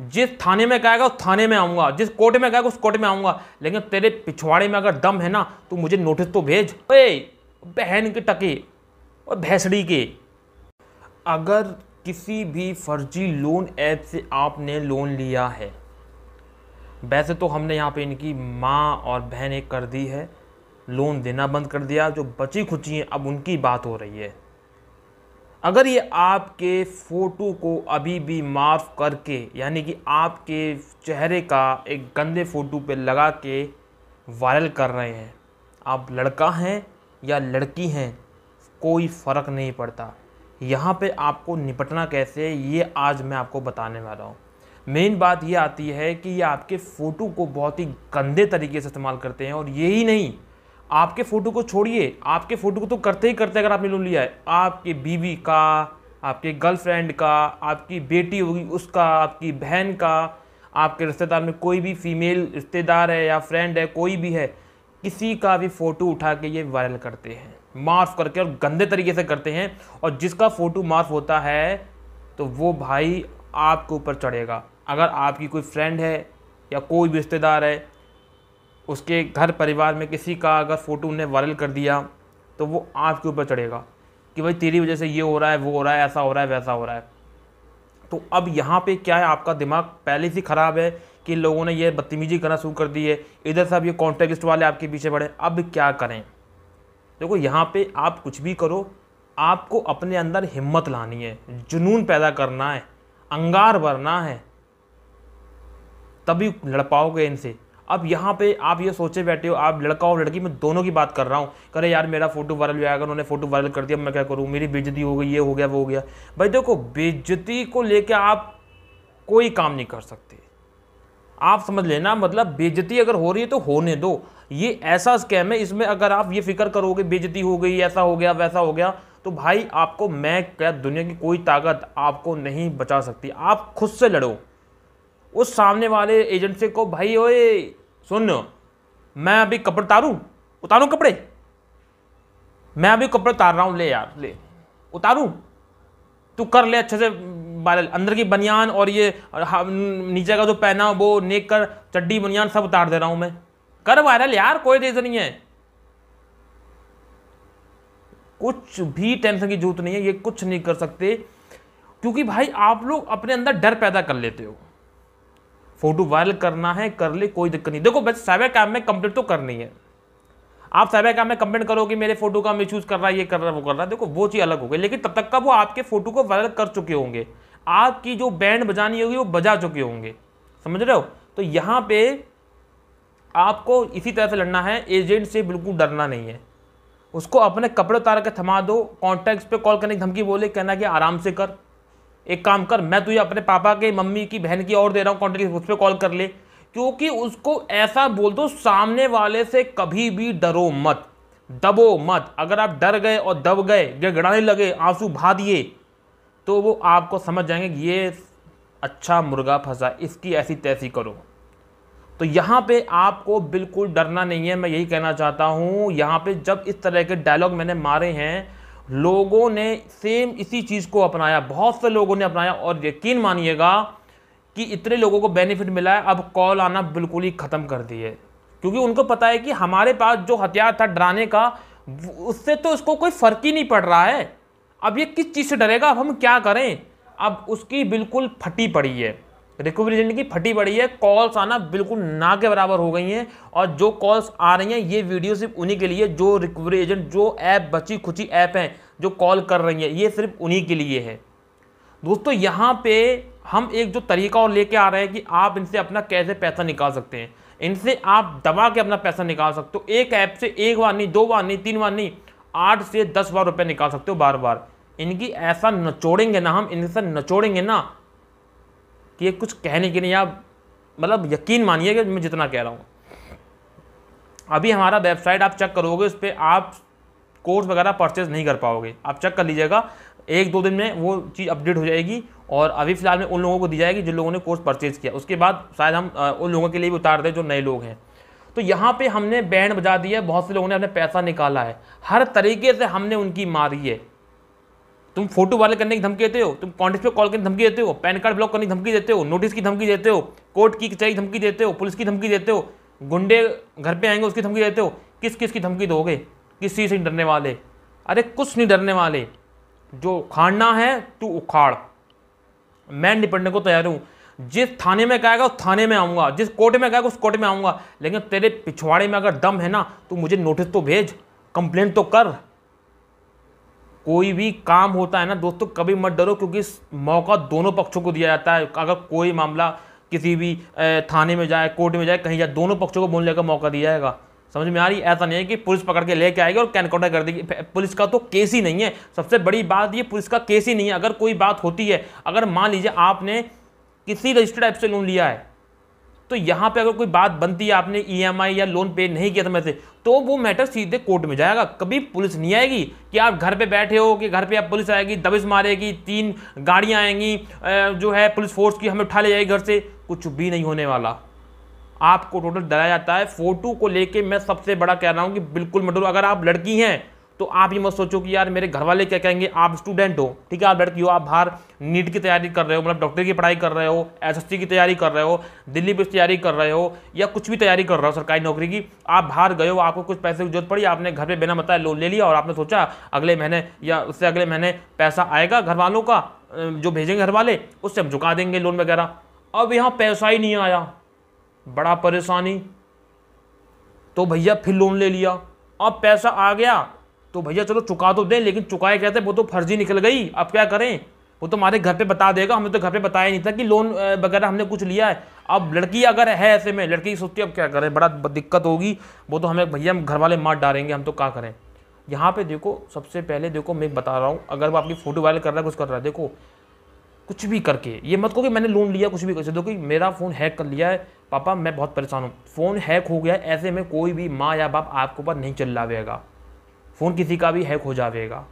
जिस थाने में कहेगा, उस थाने में आऊँगा। जिस कोर्ट में कहेगा, उस कोर्ट में आऊँगा। लेकिन तेरे पिछवाड़े में अगर दम है ना तो मुझे नोटिस तो भेज। ओए, बहन के टके और भैंसड़ी के। अगर किसी भी फर्जी लोन ऐप से आपने लोन लिया है, वैसे तो हमने यहाँ पे इनकी माँ और बहन एक कर दी है। लोन देना बंद कर दिया, जो बची खुची हैं, अब उनकी बात हो रही है। अगर ये आपके फ़ोटो को अभी भी माफ़ करके, यानी कि आपके चेहरे का एक गंदे फ़ोटो पे लगा के वायरल कर रहे हैं, आप लड़का हैं या लड़की हैं, कोई फ़र्क नहीं पड़ता। यहाँ पे आपको निपटना कैसे, ये आज मैं आपको बताने वाला हूँ। मेन बात ये आती है कि ये आपके फ़ोटो को बहुत ही गंदे तरीके से इस्तेमाल करते हैं और यही नहीं आपके फ़ोटो को छोड़िए। आपके फ़ोटो को तो करते ही करते अगर आपने लोन लिया है। आपकी बीवी का, आपके गर्लफ्रेंड का, आपकी बेटी होगी, उसका, आपकी बहन का, आपके रिश्तेदार में कोई भी फीमेल रिश्तेदार है या फ्रेंड है, कोई भी है, किसी का भी फ़ोटो उठा के ये वायरल करते हैं। मार्फ करके और गंदे तरीके से करते हैं और जिसका फ़ोटो मार्फ होता है तो वो भाई आपके ऊपर चढ़ेगा। अगर आपकी कोई फ्रेंड है या कोई भी रिश्तेदार है उसके घर परिवार में किसी का अगर फ़ोटो उन्हें वायरल कर दिया तो वो आपके ऊपर चढ़ेगा कि भाई तेरी वजह से ये हो रहा है, वो हो रहा है, ऐसा हो रहा है, वैसा हो रहा है। तो अब यहाँ पे क्या है, आपका दिमाग पहले से ख़राब है कि लोगों ने ये बदतमीजी करना शुरू कर दी है, इधर से अब ये कॉन्टेक्स्ट वाले आपके पीछे बढ़े, अब क्या करें? देखो, यहाँ पे आप कुछ भी करो, आपको अपने अंदर हिम्मत लानी है, जुनून पैदा करना है, अंगार भरना है, तभी लड़ पाओगे इनसे। अब यहाँ पे आप ये सोचे बैठे हो, आप लड़का और लड़की मैं दोनों की बात कर रहा हूँ। करे यार, मेरा फ़ोटो वायरल हुआ अगर उन्होंने फ़ोटो वायरल कर दिया मैं क्या करूँ? मेरी बेजती हो गई, ये हो गया, वो हो गया। भाई देखो बेजती को लेकर आप कोई काम नहीं कर सकते। आप समझ लेना मतलब बेजती अगर हो रही है तो होने दो। ये ऐसा स्कैम है, इसमें अगर आप ये फ़िक्र करोगे बेजती हो गई, ऐसा हो गया, वैसा हो गया तो भाई आपको मैं क्या, दुनिया की कोई ताकत आपको नहीं बचा सकती। आप खुद से लड़ो। उस सामने वाले एजेंट से को, भाई, ओए सुन, मैं अभी कपड़े उतारूँ? उतारूँ कपड़े? मैं अभी कपड़े उतार रहा हूँ, ले यार, ले। उतारूँ? तू कर ले अच्छे से, बाल, अंदर की बनियान और ये नीचे का जो पहना वो, नेक कर, चड्डी, बनियान सब उतार दे रहा हूँ मैं। कर वायरल यार, कोई रीज़न नहीं है। कुछ भी टेंशन की ज़रूरत नहीं है, ये कुछ नहीं कर सकते। क्योंकि भाई, आप लोग अपने अंदर डर पैदा कर लेते हो। फ़ोटो वायरल करना है, कर ले, कोई दिक्कत नहीं। देखो, बस साइबर कैम में कंप्लेंट तो करनी है। आप साइबर कैम में कंप्लेंट करो कि मेरे फ़ोटो का मिस कर रहा है, ये कर रहा है, वो कर रहा है, देखो, वो चीज़ अलग हो गई। लेकिन तब तक का वो आपके फ़ोटो को वायरल कर चुके होंगे। आपकी जो बैंड बजानी होगी, वो बजा चुके होंगे। समझ रहे हो? तो यहाँ पे आपको इसी तरह से लड़ना है एजेंट से बिल्कुल डरना नहीं है। उसको अपने कपड़े उतार के थमा दो कॉन्टैक्ट पे कॉल करने की धमकी बोले, कहना कि आराम से कर। एक काम कर, मैं तुझे अपने पापा के, मम्मी की, बहन की और दे रहा हूँ कॉन्टेक्ट उस पर कॉल कर ले। क्योंकि उसको ऐसा बोल दो, सामने वाले से कभी भी डरो मत। दबो मत। अगर आप डर गए और दब गए, गिड़गिड़ाने लगे, आँसू भा दिए तो वो आपको समझ जाएँगे कि ये अच्छा मुर्गा फंसा, इसकी ऐसी तैसी करो। तो यहाँ पे आपको बिल्कुल डरना नहीं है, मैं यही कहना चाहता हूँ, यहाँ पे जब इस तरह के डायलॉग मैंने मारे हैं लोगों ने सेम इसी चीज़ को अपनाया, बहुत से लोगों ने अपनाया और यकीन मानिएगा कि इतने लोगों को बेनिफिट मिला है, अब कॉल आना बिल्कुल ही ख़त्म कर दिए। क्योंकि उनको पता है कि हमारे पास जो हथियार था डराने का उससे तो उसको कोई फ़र्क ही नहीं पड़ रहा है। अब ये किस चीज़ से डरेगा? अब हम क्या करें? अब उसकी बिल्कुल फटी पड़ी है। रिकवरी एजेंट की फटी पड़ी है कॉल्स आना बिल्कुल ना के बराबर हो गई हैं और जो कॉल्स आ रही हैं, ये वीडियो सिर्फ़ उन्हीं के लिए, जो रिकवरी एजेंट जो ऐप बची खुची ऐप हैं, जो कॉल कर रही हैं, ये सिर्फ़ उन्हीं के लिए है। दोस्तों, यहाँ पे हम एक जो तरीका और लेके आ रहे हैं कि आप इनसे अपना कैसे पैसा निकाल सकते हैं। इनसे आप दबा के अपना पैसा निकाल सकते हो। एक ऐप से एक बार नहीं, दो बार नहीं, तीन बार नहीं, आठ से दस बार रुपये निकाल सकते हो बार बार। इनकी ऐसा नचोड़ेंगे ना हम, इनसे नचोड़ेंगे ना कि ये कुछ कहने के नहीं आप मतलब यकीन मानिए कि मैं जितना कह रहा हूँ। अभी हमारा वेबसाइट आप चेक करोगे, उस पर आप कोर्स वगैरह परचेज नहीं कर पाओगे। आप चेक कर लीजिएगा, एक दो दिन में वो चीज़ अपडेट हो जाएगी और अभी फ़िलहाल में उन लोगों को दी जाएगी जिन लोगों ने कोर्स परचेज किया। उसके बाद शायद हम उन लोगों के लिए भी उतार दें जो नए लोग हैं। तो यहाँ पे हमने बैंड बजा दिया है, बहुत से लोगों ने अपने पैसा निकाला है। हर तरीके से हमने उनकी मारी है। तुम फ़ोटो वाले करने की धमकी देते हो, तुम कॉन्टेक्ट पे कॉल करने की धमकी देते हो, पैन कार्ड ब्लॉक करने की धमकी देते हो नोटिस की धमकी देते हो कोर्ट की कचहरी धमकी देते हो, पुलिस की धमकी देते हो, गुंडे घर पे आएँगे उसकी धमकी देते हो, किस किस की धमकी दोगे? किस चीज़ से डरने वाले? अरे कुछ नहीं डरने वाले। जो उखाड़ना है, तू उखाड़। मैं निपटने को तैयार हूँ। जिस थाने में कहेगा, उस थाने में आऊँगा। जिस कोर्ट में कहेगा, उस कोर्ट में आऊँगा। लेकिन तेरे पिछवाड़े में अगर दम है ना तो मुझे नोटिस तो भेज। कंप्लेंट तो कर। कोई भी काम होता है ना, दोस्तों, कभी मत डरो, क्योंकि मौका दोनों पक्षों को दिया जाता है। अगर कोई मामला किसी भी थाने में जाए, कोर्ट में जाए, कहीं जाए, दोनों पक्षों को बोलने का मौका दिया जाएगा। समझ में आ रही ऐसा नहीं है कि पुलिस पकड़ के लेके आएगी और कैनकाउंटर कर देगी। पुलिस का तो केस ही नहीं है। सबसे बड़ी बात ये, पुलिस का केस ही नहीं है। अगर कोई बात होती है, अगर मान लीजिए आपने किसी रजिस्टर्ड ऐप से लोन लिया है तो यहाँ पे अगर कोई बात बनती है, आपने ईएमआई या लोन पे नहीं किया समय से तो वो मैटर सीधे कोर्ट में जाएगा। कभी पुलिस नहीं आएगी कि आप घर पे बैठे हो, कि घर पे आप पुलिस आएगी, दबिश मारेगी, तीन गाड़ियाँ आएँगी जो है पुलिस फोर्स की हमें उठा ले जाएगी घर से, कुछ भी नहीं होने वाला। आपको टोटल डराया जाता है। फ़ोटो को लेके मैं सबसे बड़ा कह रहा हूँ कि बिल्कुल मत अगर आप लड़की हैं तो आप ये मत सोचो कि यार मेरे घर वाले क्या कहेंगे, आप स्टूडेंट हो, ठीक है, आप लड़की हो, आप बाहर नीट की तैयारी कर रहे हो मतलब डॉक्टर की पढ़ाई कर रहे हो एसएससी की तैयारी कर रहे हो, दिल्ली पुलिस तैयारी कर रहे हो, या कुछ भी तैयारी कर रहे हो सरकारी नौकरी की, आप बाहर गए हो, आपको कुछ पैसे की ज़रूरत पड़ी, आपने घर पर बिना बताया लोन ले लिया और आपने सोचा अगले महीने या उससे अगले महीने पैसा आएगा घर वालों का जो भेजेंगे घर वाले उससे हम झुका देंगे लोन वगैरह। अब यहाँ पैसा ही नहीं आया। बड़ा परेशानी। तो भैया फिर लोन ले लिया। अब पैसा आ गया। तो भैया चलो चुका तो दें, लेकिन चुकाए कहते वो तो फर्जी निकल गई। अब क्या करें? वो तो हमारे घर पे बता देगा। हमें तो घर पे बताया नहीं था कि लोन वगैरह हमने कुछ लिया है। अब लड़की अगर है ऐसे में, लड़की सोचती है, अब क्या करें? बड़ा दिक्कत होगी। वो तो हमें, भैया घर वाले मार डालेंगे, हम तो क्या करें? यहाँ पे देखो, सबसे पहले देखो, मैं बता रहा हूँ, अगर वो आपकी फ़ोटो वायरल कर रहा है, कुछ कर रहा है, देखो, कुछ भी करके, ये मत कहो कि मैंने लोन लिया, कुछ भी कर देखो मेरा फ़ोन हैक कर लिया है। पापा, मैं बहुत परेशान हूँ। फ़ोन हैक हो गया ऐसे में कोई भी माँ या बाप आपके ऊपर नहीं चल रहा फ़ोन किसी का भी हैक हो जाएगा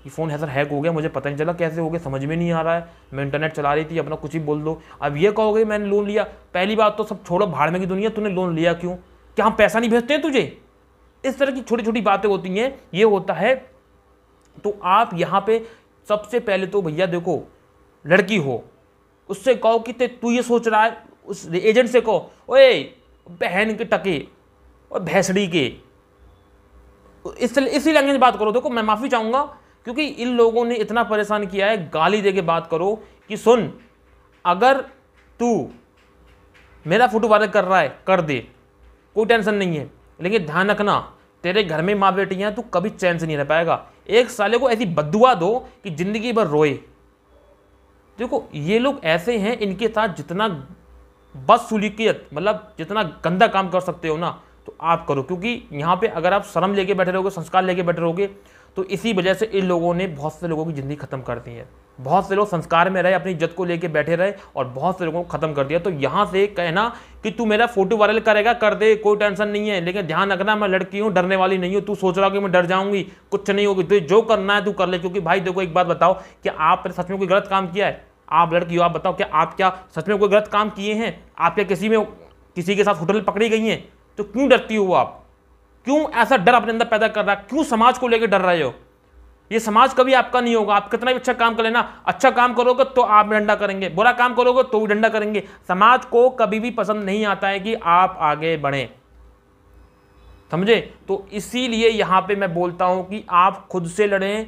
कि फ़ोन है सर हैक हो गया, मुझे पता नहीं चला, कैसे हो गया, समझ में नहीं आ रहा है। मैं इंटरनेट चला रही थी, अपना कुछ ही बोल दो। अब ये कहोगे, मैंने लोन लिया। पहली बात तो सब छोड़ो भाड़ में की दुनिया, तूने लोन लिया क्यों? क्या हम पैसा नहीं भेजते हैं तुझे? इस तरह की छोटी छोटी बातें होती हैं, ये होता है। तो आप यहाँ पे सबसे पहले तो भैया देखो, लड़की हो, उससे कहो कि तू ये सोच रहा है, उस एजेंट से कहो, ओए, बहन के टके और भैंसड़ी के। इस इसी लैंग्वेज में बात करो, देखो मैं माफ़ी चाहूँगा, क्योंकि इन लोगों ने इतना परेशान किया है, गाली दे के बात करो कि सुन, अगर तू मेरा फ़ोटो वायरल कर रहा है, कर दे, कोई टेंशन नहीं है, लेकिन ध्यान रखना, तेरे घर में माँ बेटी हैं, तू कभी चैन से नहीं रह पाएगा। एक साले को ऐसी बदुआ दो कि ज़िंदगी भर रोए। देखो, ये लोग ऐसे हैं, इनके साथ जितना बस सुलीकियत मतलब जितना गंदा काम कर सकते हो ना तो आप करो, क्योंकि यहाँ पे अगर आप शर्म लेके बैठे रहोगे, संस्कार लेके बैठे रहोगे तो इसी वजह से इन लोगों ने बहुत से लोगों की ज़िंदगी ख़त्म कर दी है। बहुत से लोग संस्कार में रहे, अपनी इज़्ज़त को लेके बैठे रहे और बहुत से लोगों को ख़त्म कर दिया। तो यहाँ से कहना कि तू मेरा फ़ोटो वायरल करेगा, कर दे, कोई टेंशन नहीं है, लेकिन ध्यान रखना, मैं लड़की हूँ, डरने वाली नहीं हूँ, तू सोच रहा कि मैं डर जाऊँगी, कुछ नहीं होगी। तो जो करना है तू कर ले, क्योंकि भाई देखो, एक बात बताओ कि आप सच में कोई गलत काम किया है? आप लड़की हो, आप बताओ कि आप क्या सच में कोई गलत काम किए हैं? आप क्या किसी में, किसी के साथ होटल पकड़ी गई हैं? तो क्यों डरती हो आप? क्यों ऐसा डर अपने अंदर पैदा कर रहा है? क्यों समाज को लेकर डर रहे हो? ये समाज कभी आपका नहीं होगा। आप कितना भी अच्छा काम कर लेना अच्छा काम करोगे तो आप डंडा करेंगे। बुरा काम करोगे तो भी डंडा करेंगे। समाज को कभी भी पसंद नहीं आता है कि आप आगे बढ़ें। समझे? तो इसीलिए यहाँ पे मैं बोलता हूँ कि आप खुद से लड़ें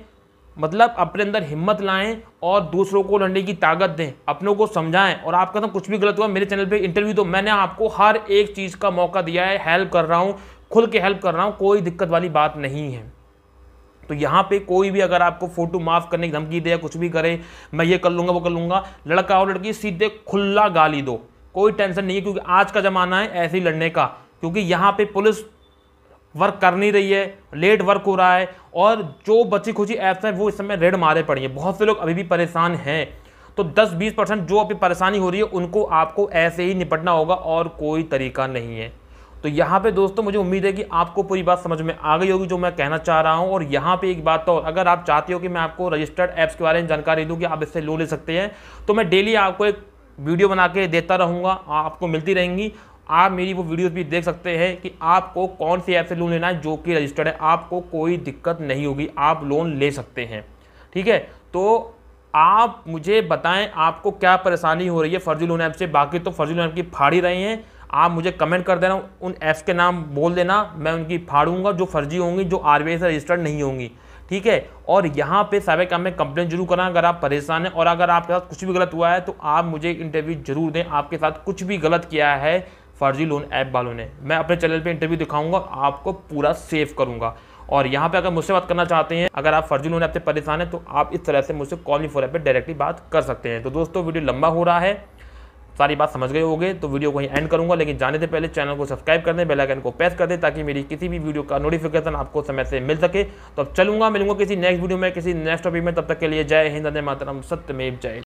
मतलब अपने अंदर हिम्मत लाएँ और दूसरों को लड़ने की ताकत दें, अपनों को समझाएँ। और आपका तो कुछ भी गलत हुआ, मेरे चैनल पे इंटरव्यू दो मैंने आपको हर एक चीज़ का मौका दिया है हेल्प कर रहा हूँ, खुल के हेल्प कर रहा हूँ, कोई दिक्कत वाली बात नहीं है। तो यहाँ पे कोई भी अगर आपको फ़ोटो माफ़ करने की धमकी दे या कुछ भी करे, मैं ये कर लूँगा, वो कर लूँगा, लड़का और लड़की सीधे खुला गाली दो। कोई टेंशन नहीं है, क्योंकि आज का ज़माना है ऐसे ही लड़ने का, क्योंकि यहाँ पे पुलिस वर्क कर नहीं रही है लेट वर्क हो रहा है और जो बची खुची ऐप्स हैं वो इस समय रेड मारे पड़ी हैं। बहुत से लोग अभी भी परेशान हैं। तो 10-20 परसेंट जो अभी परेशानी हो रही है, उनको आपको ऐसे ही निपटना होगा और कोई तरीका नहीं है। तो यहाँ पे दोस्तों मुझे उम्मीद है कि आपको पूरी बात समझ में आ गई होगी जो मैं कहना चाह रहा हूँ और यहाँ पे एक बात तो अगर आप चाहते हो कि मैं आपको रजिस्टर्ड ऐप्स के बारे में जानकारी दूँ कि आप इससे लोन ले सकते हैं तो मैं डेली आपको एक वीडियो बना के देता रहूँगा, आपको मिलती रहेंगी। आप मेरी वो वीडियोस भी देख सकते हैं कि आपको कौन सी ऐप से लोन लेना है जो कि रजिस्टर्ड है। आपको कोई दिक्कत नहीं होगी, आप लोन ले सकते हैं। ठीक है? तो आप मुझे बताएँ, आपको क्या परेशानी हो रही है फर्जी लोन ऐप से? बाकी तो फर्जी लोन ऐप की फाड़ ही रहे हैं। आप मुझे कमेंट कर देना, उन ऐप्स के नाम बोल देना, मैं उनकी फाड़ूँगा जो फर्जी होंगी, जो आरबीआई से रजिस्टर्ड नहीं होंगी। ठीक है? और यहाँ पे साइबर क्राइम में कंप्लेन ज़रूर करें अगर आप परेशान हैं। और अगर आपके साथ कुछ भी गलत हुआ है तो आप मुझे इंटरव्यू ज़रूर दें। आपके साथ कुछ भी गलत किया है फर्जी लोन ऐप वालों ने। मैं अपने चैनल पे इंटरव्यू दिखाऊँगा, आपको पूरा सेव करूँगा। और यहाँ पे अगर मुझसे बात करना चाहते हैं, अगर आप फर्जी लोन ऐप से परेशान हैं तो आप इस तरह से मुझसे कॉल फोर ऐप पर डायरेक्टली बात कर सकते हैं। तो दोस्तों, वीडियो लंबा हो रहा है, सारी बात समझ गए होगे तो वीडियो को ही एंड करूँगा, लेकिन जाने से पहले चैनल को सब्सक्राइब कर दें बेल आइकन को प्रेस कर दें, ताकि मेरी किसी भी वीडियो का नोटिफिकेशन आपको समय से मिल सके। तो अब चलूँगा, मिलूँगा किसी नेक्स्ट वीडियो में, किसी नेक्स्ट टॉपिक में, तब तक के लिए जय हिंद मातरम, सत्यमेव, जय